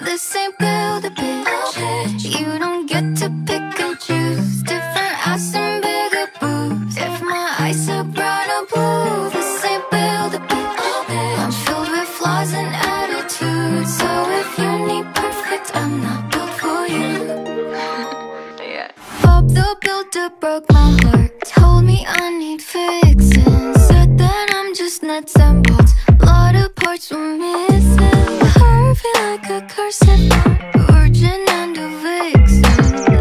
This ain't build a bitch. You don't get to pick and choose. Different ass and bigger boobs. If my eyes are brown or blue, this ain't build a bitch. I'm filled with flaws and attitudes. So if you need perfect, I'm not built for you. Bob the Builder broke my heart. Told me I need fixing. Said that just nuts and bolts. Lot of parts were missing. Feel like a curse virgin and a vixen.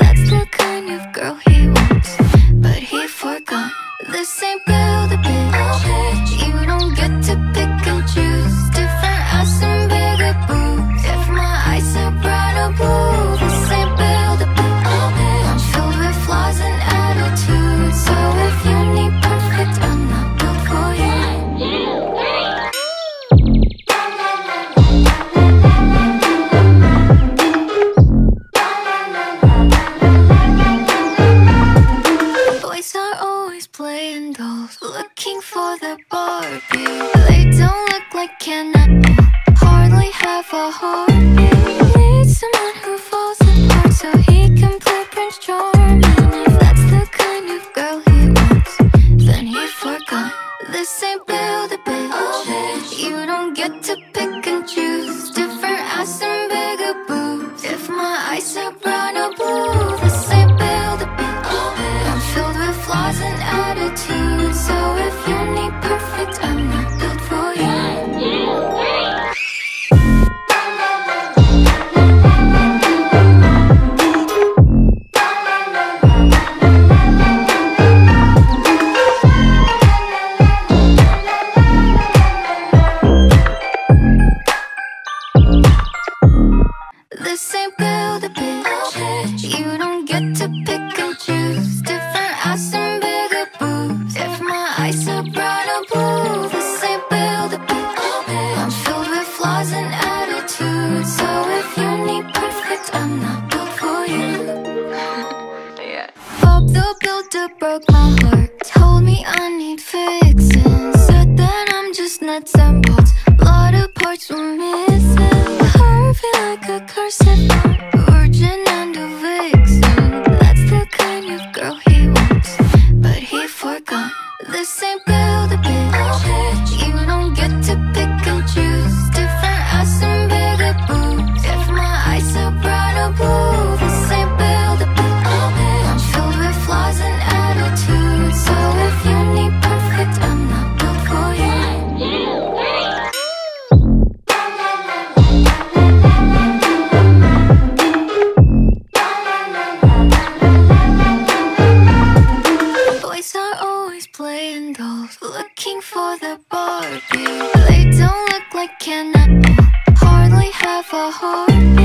Dolls, looking for their Barbie. They don't look like at all, hardly have a heartbeat. Need someone who falls apart so he can play Prince Charming. If that's the kind of girl he wants, then he forgot. This ain't build a bitch. You don't get to You don't get to pick and choose. Different ass and bigger boobs. If my eyes are brown or blue, this ain't build a bitch. I'm filled with flaws and attitudes. So if you need perfect, I'm not built for you. yeah. Bob the Builder broke my heart. Told me I need fixing. Said that I'm just nuts and bolts. Lot of parts were missing. Ken at hardly have a heartbeat.